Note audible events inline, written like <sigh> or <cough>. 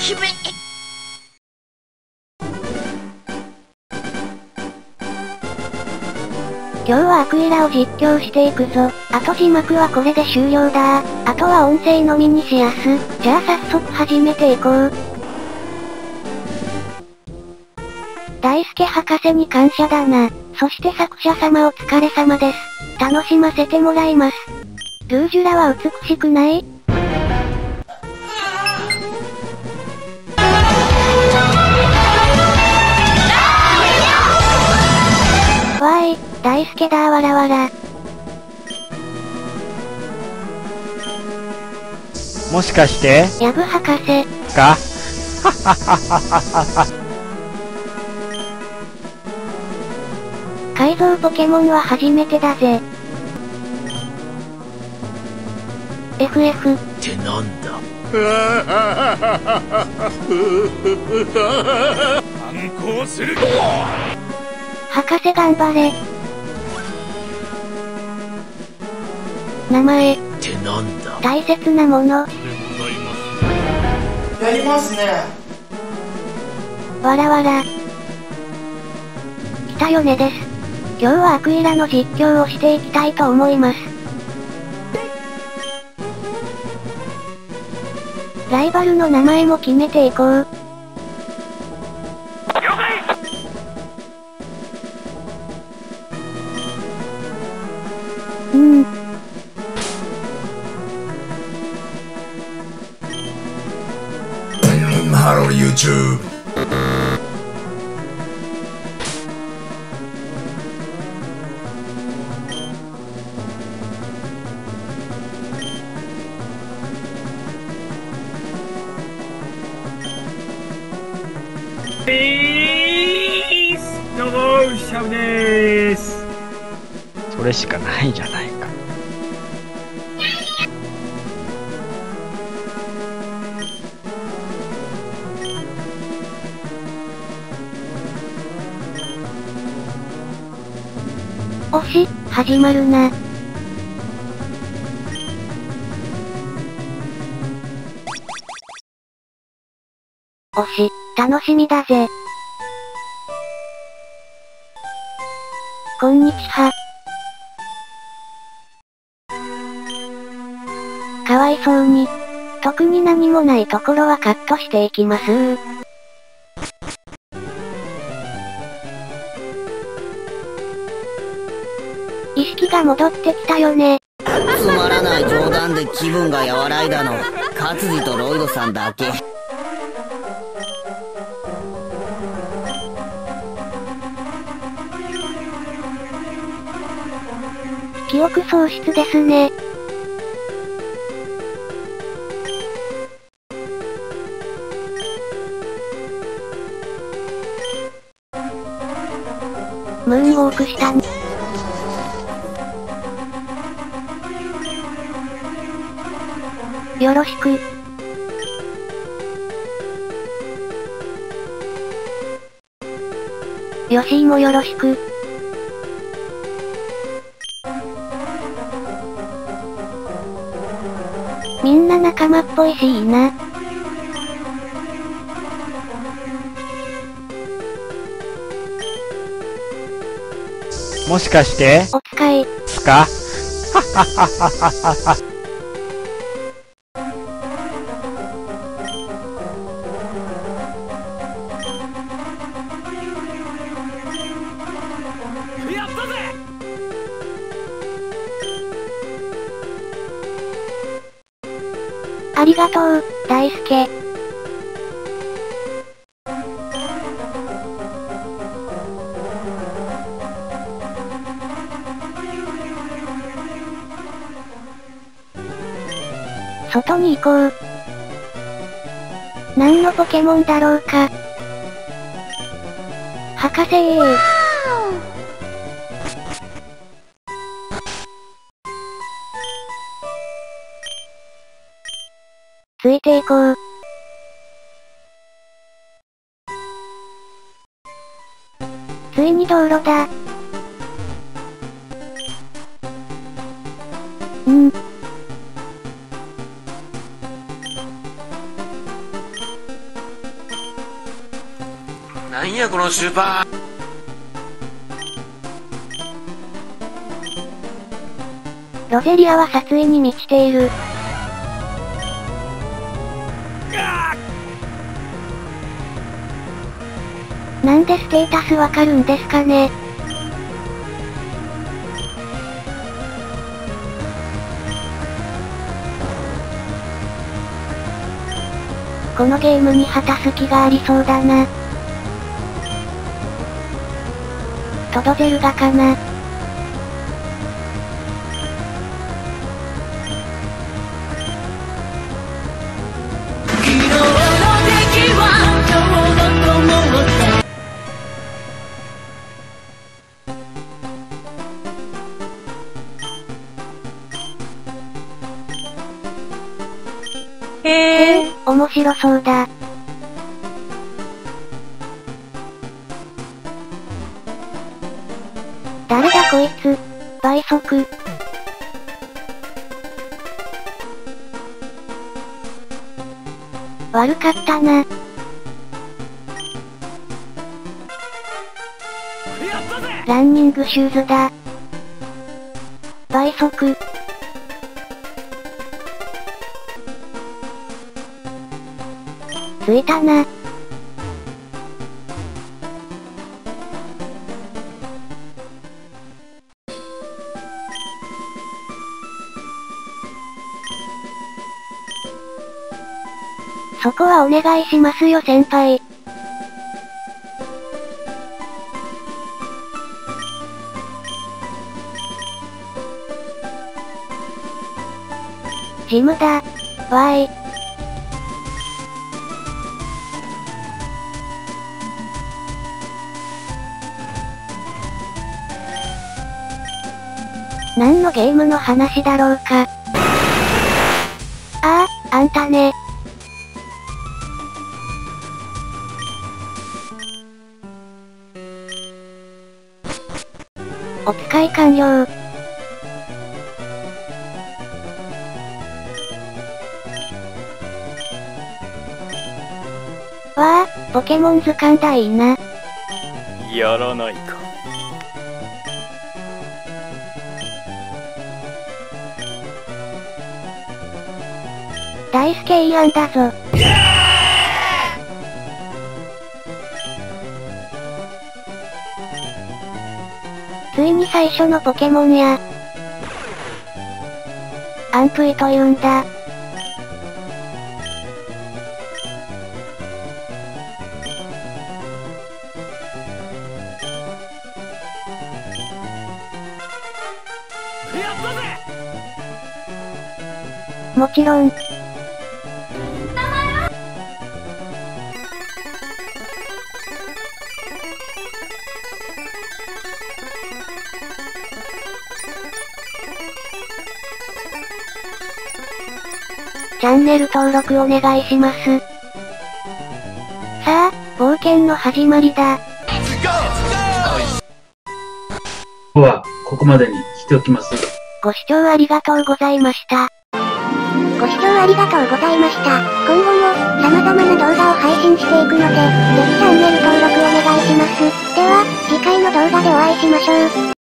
きめ今日はアクイラを実況していくぞ。あと字幕はこれで終了だあとは音声のみにしやす。じゃあ早速始めていこう。大輔博士に感謝だな。そして作者様お疲れ様です。楽しませてもらいます。ルージュラは美しくない？大輔だーわらわら。もしかして？ヤブ博士。か？<laughs> 改造ポケモンは初めてだぜ。FF。ってなんだ？反抗する博士頑張れ。名前、ってなんだ？大切なもの、でございますやりますね。わらわら。来たよねです。今日はアクイラの実況をしていきたいと思います。ライバルの名前も決めていこう。ハロー YouTube. えーどうもシャブでーすそれしかないじゃないおし、始まるな。おし、楽しみだぜ。こんにちは。かわいそうに。特に何もないところはカットしていきます意識が戻ってきたよね。つまらない冗談で気分が和らいだの勝治とロイドさんだけ記憶喪失ですね。よろしく。よしーもよろしく。みんな仲間っぽいしいいな。もしかしてお使い。すか？や <laughs> ありがとう、大輔。外に行こう。何のポケモンだろうか。博士ー。ていこう。ついに道路だ。うん。やこのスーパーロゼリアは殺意に満ちている。なんでステータスわかるんですかね？このゲームに果たす気がありそうだな。トドゼルガかな？面白そうだ。誰だこいつ？倍速。悪かったな。ランニングシューズだ。倍速。ついたな。そこはお願いしますよ先輩。ジムだ。わーい。何のゲームの話だろうか。ああ、あんたね。お使い完了。わあ、ポケモン図鑑だいいな。やらないか。大輔イアンだぞ。ついに最初のポケモンや。アンプイと言うんだ。もちろん。チャンネル登録お願いします。さあ、冒険の始まりだ。今日はここまでにしておきます。ご視聴ありがとうございました。ご視聴ありがとうございました。今後も様々な動画を配信していくので、ぜひチャンネル登録お願いします。では、次回の動画でお会いしましょう。